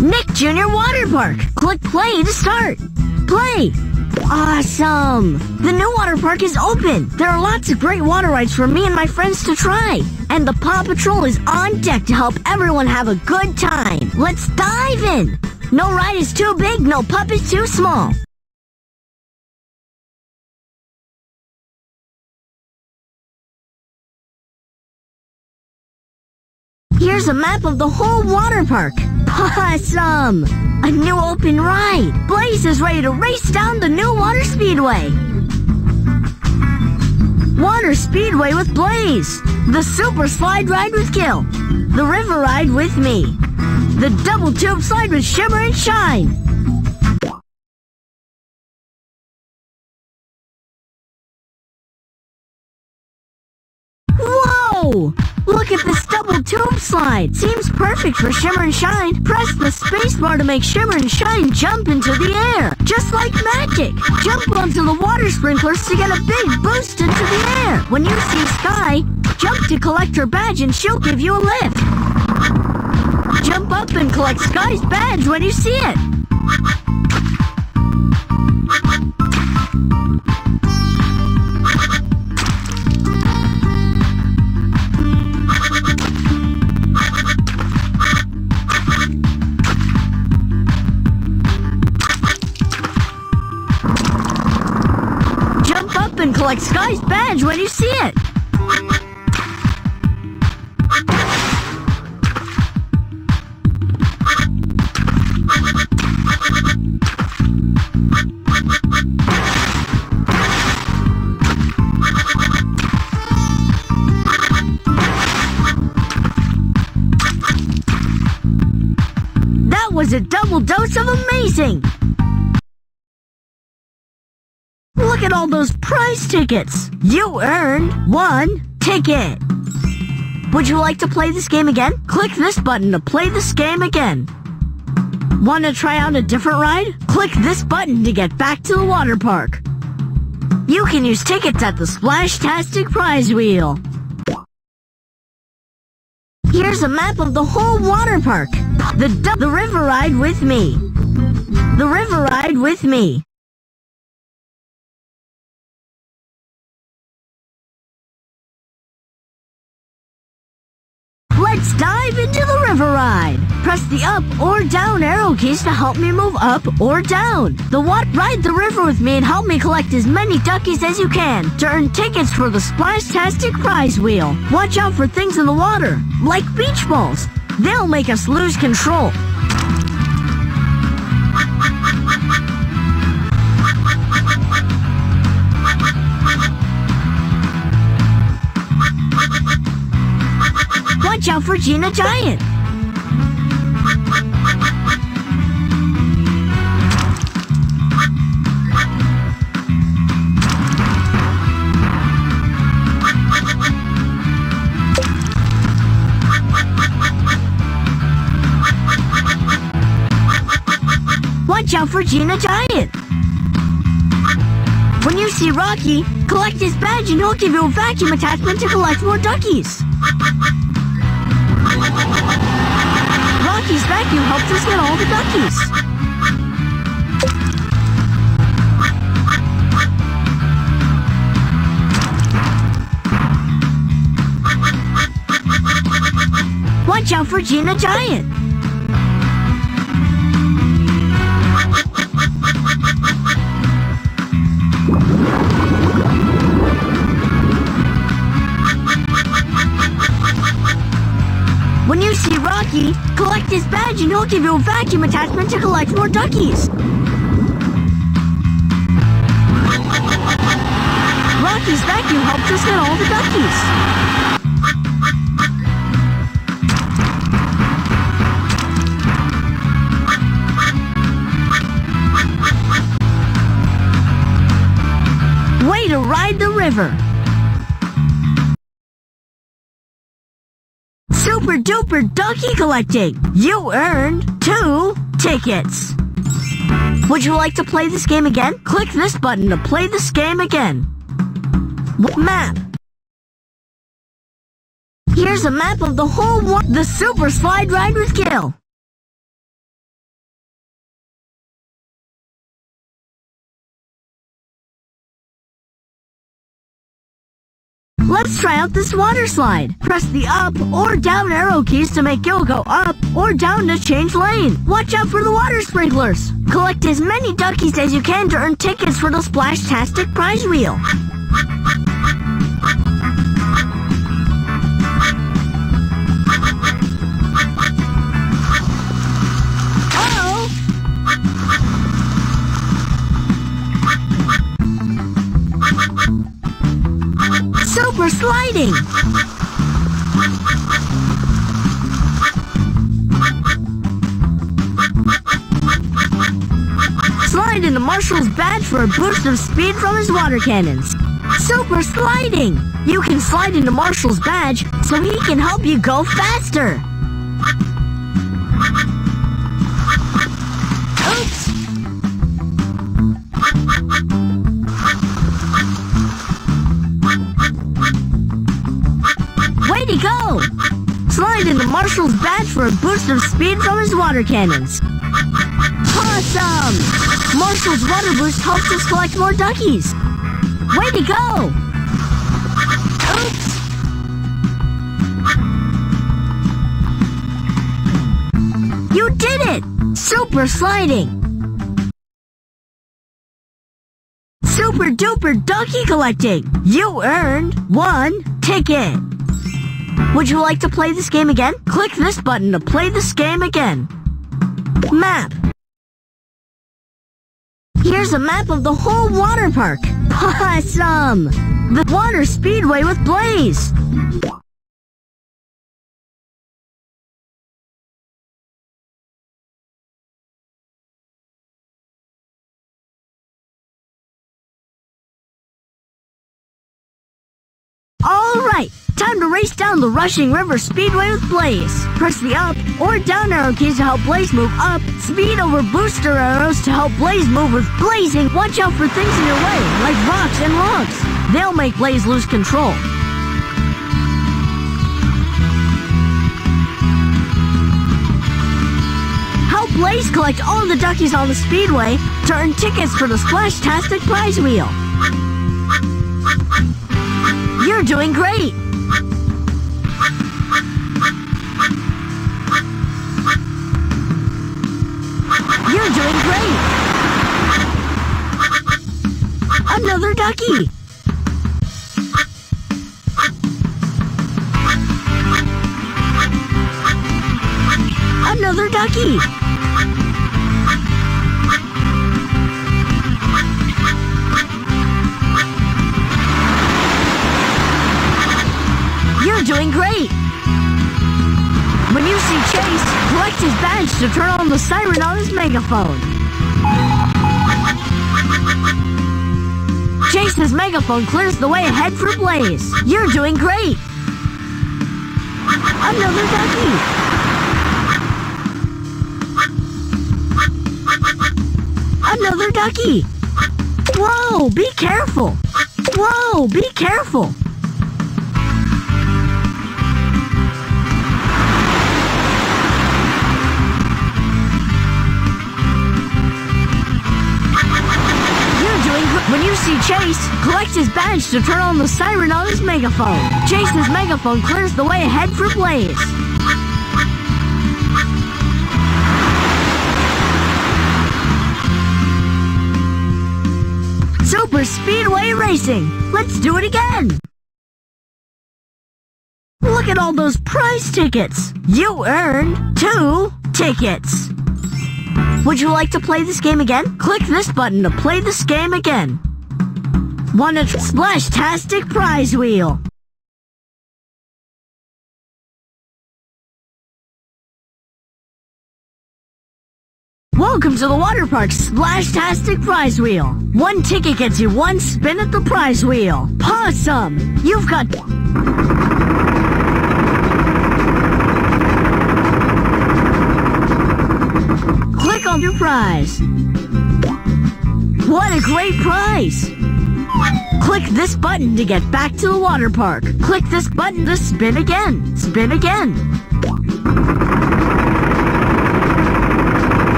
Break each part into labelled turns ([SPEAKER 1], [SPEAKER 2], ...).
[SPEAKER 1] Nick Jr. Water Park. Click play to start. Play. Awesome! The new water park is open. There are lots of great water rides for me and my friends to try. And the Paw Patrol is on deck to help everyone have a good time. Let's dive in. No ride is too big, no pup is too small. Here's a map of the whole water park. Awesome! A new open ride. Blaze is ready to race down the new water speedway. Water Speedway with Blaze. The Super Slide Ride with Gil. The River Ride with me. The Double Tube Slide with Shimmer and Shine. Tube slide. Seems perfect for Shimmer and Shine. Press the spacebar to make Shimmer and Shine jump into the air. Just like magic. Jump onto the water sprinklers to get a big boost into the air. When you see Sky, jump to collect her badge and she'll give you a lift. Jump up and collect Sky's badge when you see it. Collect Sky's badge when you see it. That was a double dose of amazing! All those prize tickets! You earned one ticket! Would you like to play this game again? Click this button to play this game again. Want to try out a different ride? Click this button to get back to the water park. You can use tickets at the Splashtastic Prize Wheel. Here's a map of the whole water park. The, the river ride with me. The river ride with me. Let's dive into the river ride. Press the up or down arrow keys to help me move up or down. The what? Ride the river with me and help me collect as many duckies as you can to earn tickets for the Splashtastic Prize Wheel. Watch out for things in the water, like beach balls. They'll make us lose control. Watch out for Gina Giant. Watch out for Gina Giant. When you see Rocky, collect his badge and he'll give you a vacuum attachment to collect more duckies. Rocky's vacuum helps us get all the duckies. Watch out for Gina Giant. He'll give you a vacuum attachment to collect more duckies. Rocky's vacuum helps us get all the duckies. Way to ride the river. Super duper donkey collecting. You earned two tickets. Would you like to play this game again? Click this button to play this game again. Map. Here's a map of the whole wa- the Super Slide Ride with Gil. Let's try out this water slide. Press the up or down arrow keys to make it go up or down to change lane. Watch out for the water sprinklers. Collect as many duckies as you can to earn tickets for the Splash-tastic prize wheel. Sliding! Slide into Marshall's badge for a boost of speed from his water cannons. Super sliding! You can slide into Marshall's badge so he can help you go faster. Marshall's badge for a boost of speed from his water cannons. Awesome! Marshall's water boost helps us collect more duckies. Way to go! Oops! You did it! Super sliding! Super duper ducky collecting! You earned one ticket! Would you like to play this game again? Click this button to play this game again. Map. Here's a map of the whole water park. Awesome! The water speedway with Blaze. Time to race down the Rushing River Speedway with Blaze. Press the up or down arrow keys to help Blaze move up. Speed over booster arrows to help Blaze move with blazing. Watch out for things in your way, like rocks and logs. They'll make Blaze lose control. Help Blaze collect all the duckies on the speedway to earn tickets for the Splash-tastic prize wheel. You're doing great! You're doing great! Another ducky! Another ducky! You're doing great! Collect his to turn on the siren on his megaphone. Chase's megaphone clears the way ahead for Blaze. You're doing great! Another ducky! Another ducky! Whoa, be careful! Whoa, be careful! When you see Chase, collect his badge to turn on the siren on his megaphone. Chase's megaphone clears the way ahead for Blaze. Super Speedway Racing. Let's do it again. Look at all those prize tickets. You earned two tickets. Would you like to play this game again? Click this button to play this game again. Want a Splash-tastic prize wheel. Welcome to the water park Splash-tastic prize wheel. One ticket gets you one spin at the prize wheel. Possum, you've got Click on your prize. What a great prize! Click this button to get back to the water park. Click this button to spin again. Spin again.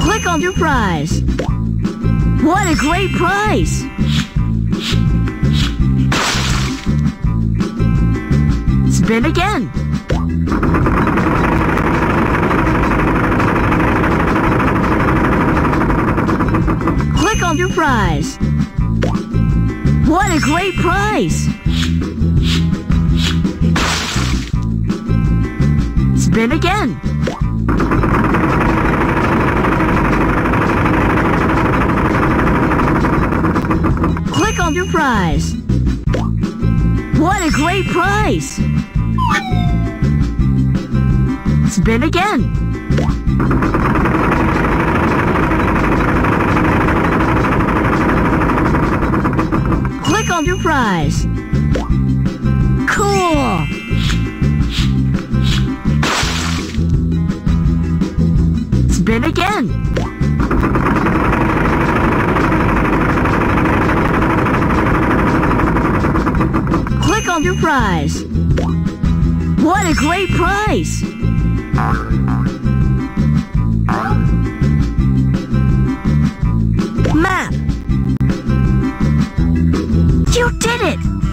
[SPEAKER 1] Click on your prize. What a great prize! Spin again. Click on your prize. What a great prize! Spin again. Click on your prize. What a great prize! Spin again. Prize. Cool! Spin again. Click on your prize. What a great prize!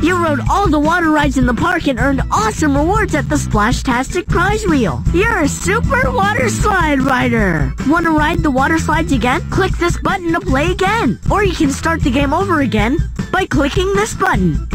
[SPEAKER 1] You rode all the water rides in the park and earned awesome rewards at the Splashtastic Prize Wheel. You're a super water slide rider! Want to ride the water slides again? Click this button to play again. Or you can start the game over again by clicking this button.